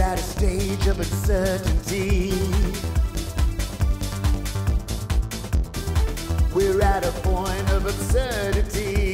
at a stage of uncertainty. We're at a point of absurdity.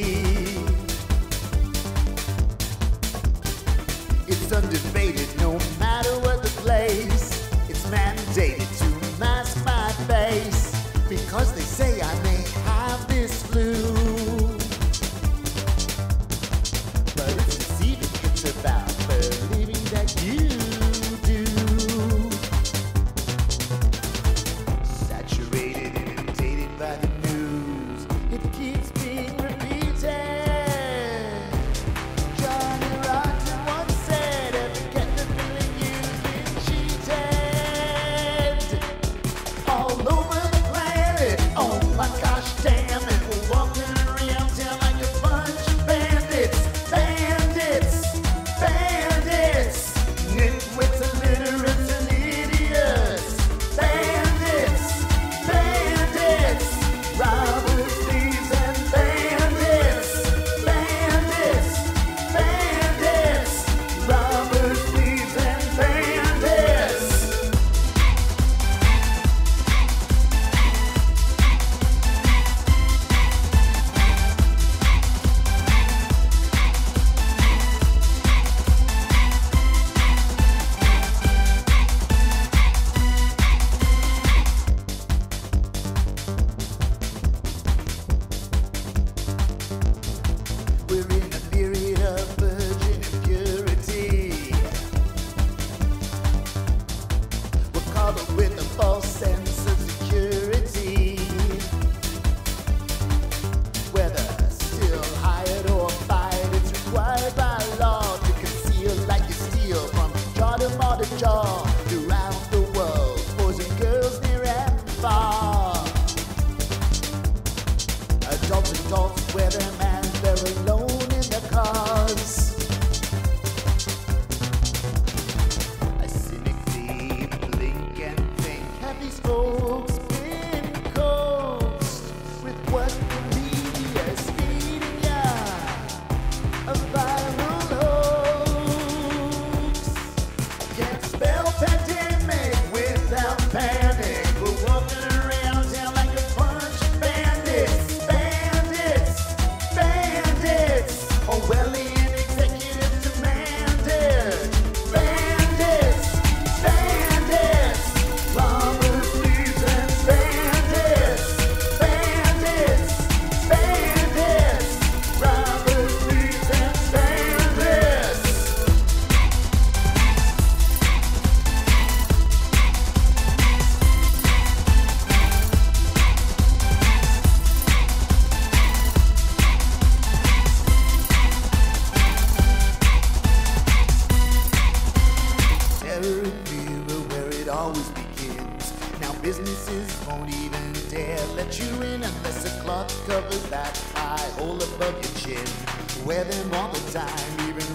always begins. Now businesses won't even dare let you in unless a cloth covers that high hole above your chin. Wear them all the time, even